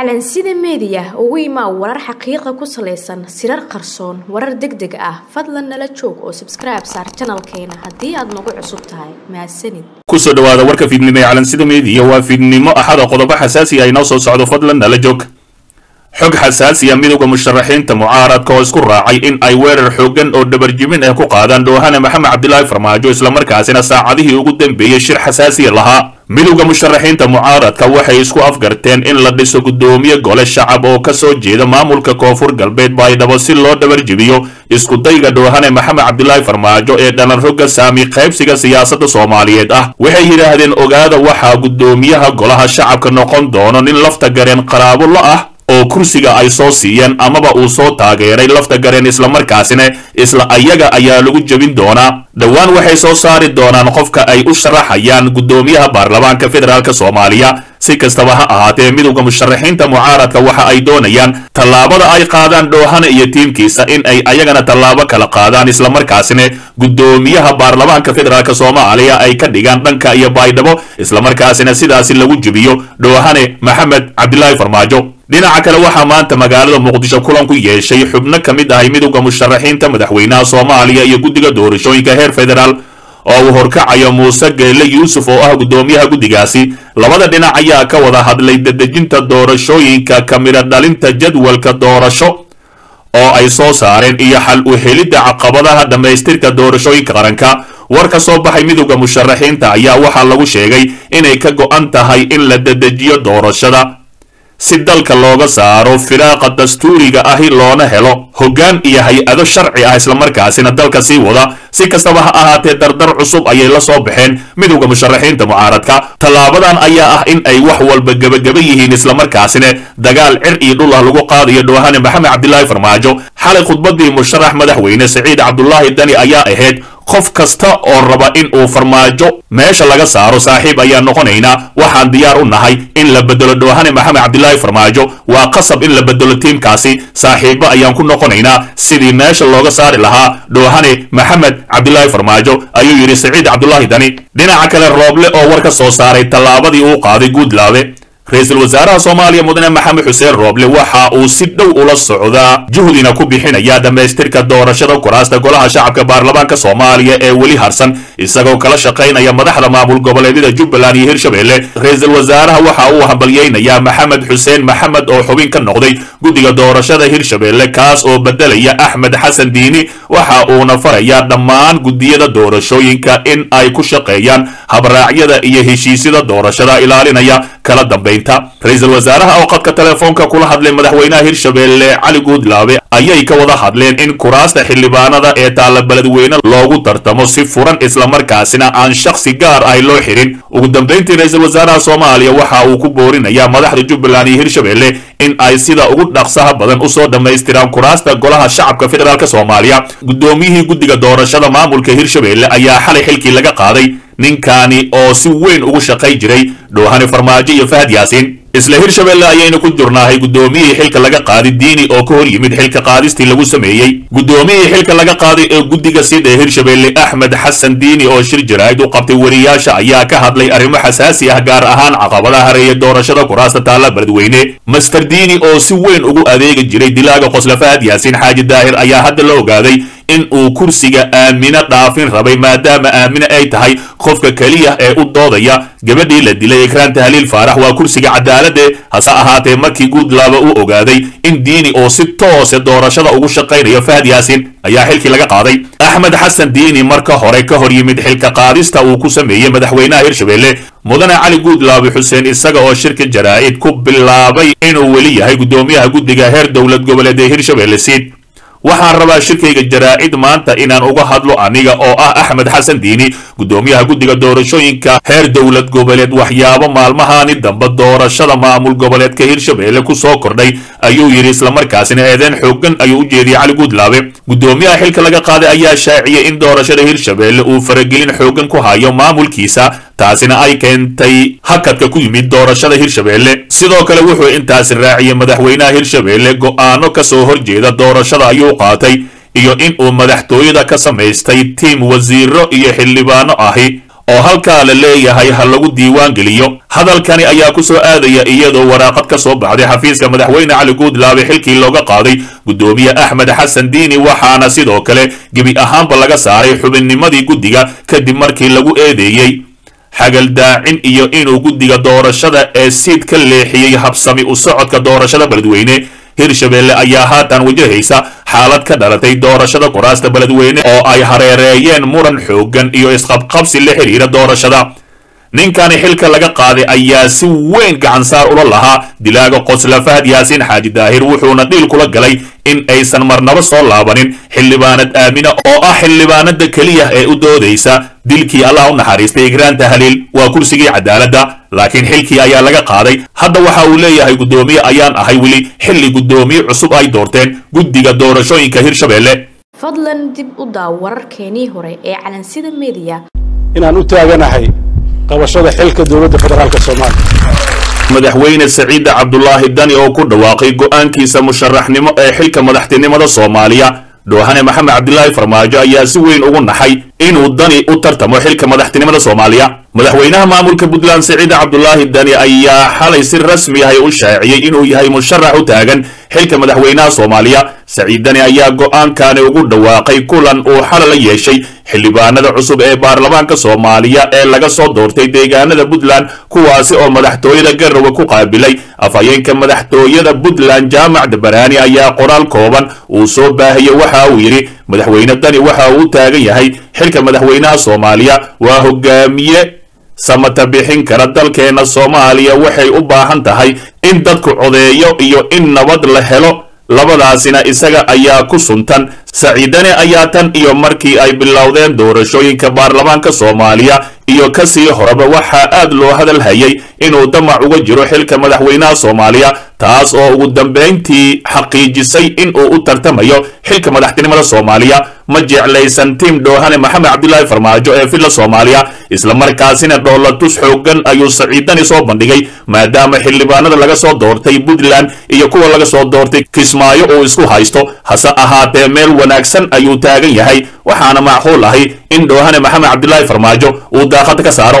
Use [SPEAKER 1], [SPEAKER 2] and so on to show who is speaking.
[SPEAKER 1] calansida meediya ugu imaa warar xaqiiqa ku salaysan sirar qarsoon warar deg deg ah. Fadlan nala joog oo sabskribe saar janalkeena haddii aad nagu cusub tahay. Mahadsanid
[SPEAKER 2] ku soo dhawaada warka fiidnimo ee calansida meediya waa fiidnimo axada qodobo xasaasi ah inoo soo socdo. Fadlan nala joog. Xog xasaasiya midowda musharaxiinta mucaaradka oo isku raacay in ay weerar xoogan oo dhabarjimin ah ku qaadaan dhoohane maxamed cabdilaahi farmaajo islamarkaasina saacadihii ugu dambeeyey shir xasaasiya lahaa midowda musharaxiinta mucaaradka waxay isku afgarteen in la dhiso guddoomiye gole shacab oo ka soo jeeda maamulka koonfur galbeed baydhabo si loo dhabarjibiyo iskudayga dhoohane maxamed cabdilaahi farmaajo ee dhalan rogga saami qaybsiga siyaasadda soomaaliyeed ah. Waxay yidhaahdeen ogaada waxaa guddoomiyaha golaha shacabka noqon doono nin lafta gareen qaraabo la ah oo kursiga ay soo siiyeen amaba uu soo taageeray lafta gareen islamarkaasina isla ayaga ayaa lagu jebin doonaa. Dhowaan waxay soo saari doonaan qofka ay u sharaxayaan guddoomiyaha baarlamaanka federaalk soomaaliya. Si kastaba ha ahaatee midowda musharaxiinta mucaaradka waxa ay doonayaan tallaabada ay qaadaan dhoohane iyo tiimkiisa in ay ayagana tallaabo kala qaadaan islamarkaasina guddoomiyaha baarlamaanka federaalk soomaaliya ay ka dhigaan dhanka iyo baydhabo islamarkaasina sidaasi lagu jebiyo. Dhoohane maxamed cabdilaahi farmaajo dhinaca kale waxaa maanta magaalada muqdisho kulan ku yeeshay xubno ka mid ahay midowda musharaxiinta madaxweynaha soomaaliya iyo guddiga doorashooyinka heer federaal oo uu horkacayo muuse geelle yuusuf oo ah guddoomiyaha guddigaasi. Labada dhinac ayaa ka wada hadlay dedejinta doorashooyinka kamida dhalinta jadwalka doorasho oo ay soo saareen iyo xal u helidda caqabadaha dhammaystirka doorashooyinka qaranka. War ka soo baxay midowda musharaxiinta ayaa waxaa lagu sheegay inay ka go'an tahay in la dedejiyo doorashada si dalka looga saaro firaaqa dastuuriga ahi loona helo hoggaan iyo hay'ado sharci ah islamarkaasina dalka sii wada. Si kastaba ha ahaatee dardar cusub ayay la soo baxeen. Midowda musharaxiinta mucaaradka tallaabadan ayaa ah in ay wax walba gebageba yihiin islamarkaasina dagaal cir iyo dhul ah lagu qaadayo dhoohane maxamed cabdilaahi farmaajo. Xalay khudbadii musharax madaxweyne siciid cabdulaahi dani ayaa ahayd qof kasta oo raba in uu farmaajo meesha laga saaro saaxiib ayaa noqonaynaa waxaan diyaar u nahay in la bedelo dhoohane maxamed cabdilaahi farmaajo. Waa qasab in la bedelo tiimkaasi. Saaxiibo ayaan ku noqonaynaa sidii meesha looga saari lahaa dhoohane maxamed cabdilaahi farmaajo ayuu yidhi siciid cabdulaahi dani. Dhinaca kale rooble oo war ka soo saaray tallaabadii uu qaaday guudlaabe ra'iisul wasaaraha soomaaliya mudane maxamed xuseen rooble waxa uu si dhow ula socdaa juhdina ku bixinaya dhammaystirka doorashada kuraasta golaha shacabka baarlamaanka soomaaliya ee weli harsan. Isagoo kala shaqaynaya madaxda maamul goboleedyada jubbaland iyo hirshabelle ra'iisul wasaaraha waxa uu hambalyeynayaa maxamed xuseen maxamed oo xubin ka noqday guddiga doorashada hirshabelle kaas oo bedelaya axmed xasan diini. Waxa uuna farayaa dhammaan guddiyada doorashooyinka in ay ku shaqeeyaan habraacyada iyo heshiisyada doorashada ilaalinaya kala dambaynta. Ra'iisul wasaaraha oo qadka telefoonka kula hadlay madaxweynaha hirshabelle cali guudlaabe ayay ka wada hadleen in kuraasta xildhibaanada ee taalla beledweyne loogu tartamo si furan islamarkaasina aan shakhsi gaar ah loo xirin. Ugu dambayntii ra'iisul wasaaraha soomaaliya waxa uu ku boorinayaa madaxda jubbaland iyo hirshabelle in ay sida ugu dhaqsaha badan u soo dhammaystiraan kuraasta golaha shacabka federaalk soomaaliya. Guddoomiyihii guddiga doorashada maamulka hirshabelle ayaa xalay xilkii laga qaaday ninkaani oo si weyn ugu shaqay jiray dhoohane farmaajo iyo fahad yaasiin isla hirshabelle ayaynu ku jirnaahay guddoomiyihii xilka laga qaaday diini oo ka hor yimid xilka qaadistii lagu sameeyey. Guddoomiyihii xilka laga qaaday ee guddiga sida hirshabelle axmed xasan diini oo shir jaraa'id u qabtay wariyaasha ayaa ka hadlay arrimo xasaasi ah gaar ahaan caqabadaha hareeya doorashada kuraasta taalla beledweyne master diini oo si weyn ugu adeegi jiray dilaaga qosla fahad yaasiin xaaji daahir ayaa hadda la ogaaday in uu kursiga aamino dhaafin rabay maadaama aamine ay tahay qofka keliya ee u doodaya. Gabadhii la dilay ekraan tahliil faarax waa kursiga cadaaladde hase ahaatee markii guudlaaba uu ogaaday in diini oo si toose doorashada ugu shaqaynayo fahad yaasiin ayaa xilkii laga qaaday. Axmed xasan diini marka hore ka hor yimid xilka qaadista uu ku sameeyey madaxweynaha hirshabelle mudane cali guudlaabe xuseen isaga oo shirka jaraa'id ku bilaabay inuu weli yahay guddoomiyaha guddiga heer dowlad goboleed ee hirshabelle siid waxaan rabaa shirkayga jaraa'id maanta inaan uga hadlo aniga oo ah axmed xasan diini guddoomiyaha guddiga doorashooyinka heer dowlad goboleed waxyaabo maalmahaani dambe doorashada maamul goboleedka hirshabelle ku soo kordhay ayuu yidhi islamarkaasina eedeen xoogan ayuu u jeediyey cali guudlaabe guddoomiyaha xilka laga qaaday ayaa shaaciyey in doorashada hirshabelle uu faragelin xoogan ku hayo maamulkiisa taasina ay keentay hakadka ku yimid doorashada hirshabelle sidoo kale wuxuu intaasi raaciyey madaxweynaha hirshabelle go'aano ka soo horjeeda doorashada ayuu qaatay iyo in uu madaxtooyada ka samaystay tiim wasiiro iyo xildhibaano ahi oo halkaa la leeyahay ha lagu diiwaan geliyo. Hadalkani ayaa ku soo aadaya iyadoo waraaqad ka soo baxday xafiiska madaxweyne cali guudlaabe xilkii looga qaaday guddoomiye axmed xasan diini waxaana sidoo kale gebi ahaanba laga saaray xubinnimadii guddiga kadib markii lagu eedeeyey. Xagaldaacin iyo inuu guddiga doorashada ee siid ka leexiyey habsami u socodka doorashada beledweyne hirshabeelle ayaa haatan wajahaysa xaalad ka dhalatay doorashada kuraasta beledweyne oo ay hareereeyeen muran xooggan iyo isqabqabsi la xidhiira doorashada ninkani xilka laga qaaday ayaa si weyn gacansaar ula lahaa. Dilaaga qosla fahad yaasiin xaaji daahir wuxuuna dhiil kula galay in aysan marnabo soo laabanin. Xildhibaanad aamina oo ah xildhibaanada keliya ee u doodaysa dilkii allah u naxariistay igraanta haliil waa kursigii cadaaladda. Laakiin xilkii ayaa laga qaaday. Hadda waxa uu leeyahay guddoomiye ayaan ahay weli. Xilli guddoomiye cusub ay doorteen. Guddiga doorashooyinka hirshabeelle.
[SPEAKER 1] Fadlan dib u daaw wararkeenii hore ee calansida mediya
[SPEAKER 3] inaan u taaganahay qabashada xilka dowladda federaalk soomaaliya.
[SPEAKER 2] Madaxweyne saciide cabdulaahi dani oo ku dhawaaqay go'aankiisa musharaxnimo ee xilka madaxtinimada soomaaliya dhoohane maxamed cabdilaahi farmaajo ayaa si weyn ugu naxay inuu dani u tartamo xilka madaxtinimada soomaaliya. Madaxweynaha maamulka puntland saciide cabdulaahi dani ayaa xalay si rasmi ah u shaaciyey inuu yahay musharax u taagan xilka madaxweynaha soomaaliya saciid dani ayaa go'aankani ugu dhawaaqay kulan uu xala la yeeshay xildhibaanada cusub ee baarlamaanka soomaaliya ee laga soo doortay deegaanada puntland kuwaasi oo madaxtooyada garowe ku qaabilay. Afhayeenka madaxtooyada puntland jaamac dabaraani ayaa qoraal kooban uu soo baahiyey waxa uu yidhi. Madaxweyne dani waxa uu taagan yahay xilka madaxweynaha soomaaliya waa hogaamiye samata bixin kara dalkeena soomaaliya waxay u baahan tahay in dadku codeeyo iyo in nabad la helo labadaasina isaga ayaa ku suntan. Saciidane ayaa tan iyo markii ay bilowdeen doorashooyinka baarlamaanka soomaaliya iyo ka sii horeba waxaa aad loo hadal hayay inuu damac uga jiro xilka madaxweynaha soomaaliya taas oo ugu dambayntii xaqiijisay in uu u tartamayo xilka madaxtinimada soomaaliya. Ma jeclaysan tim dhoohane maxamed cabdilaahi farmaajo ee villa soomaaliya. Islamarkaasina dhoolatus xoogan ayuu saciidani soo bandhigay maadaama xildhibaanada laga soo doortay puntland iyo kuwa laga soo doortay kismaayo uu isku haysto. Hase ahaatee meel wanaagsan ayuu taagan yahay waxaana macquul ahi in dhoohane maxamed cabdilaahi farmaajo uu daaqada ka saaro